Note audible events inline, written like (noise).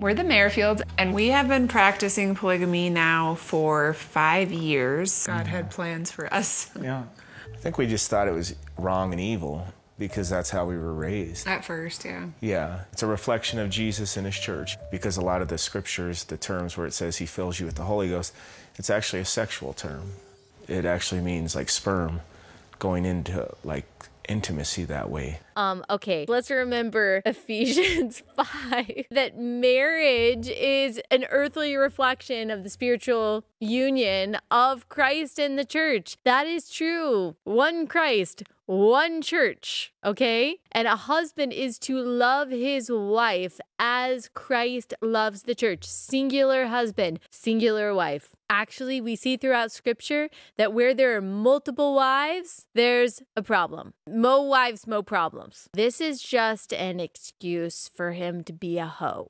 We're the Merrifields, and we have been practicing polygamy now for five years. God had plans for us. (laughs) Yeah. I think we just thought it was wrong and evil because that's how we were raised. At first, yeah. Yeah, it's a reflection of Jesus and his church because a lot of the scriptures, the terms where it says he fills you with the Holy Ghost, it's actually a sexual term. It actually means like sperm going into like intimacy that way. Um, okay, let's remember (laughs) Ephesians (laughs) 5 that marriage is an earthly reflection of the spiritual union of Christ and the church. That is true. One Christ, one church, okay? And a husband is to love his wife as Christ loves the church. Singular husband, singular wife. Actually, we see throughout scripture that where there are multiple wives, there's a problem. Mo wives, mo problems. This is just an excuse for him to be a hoe.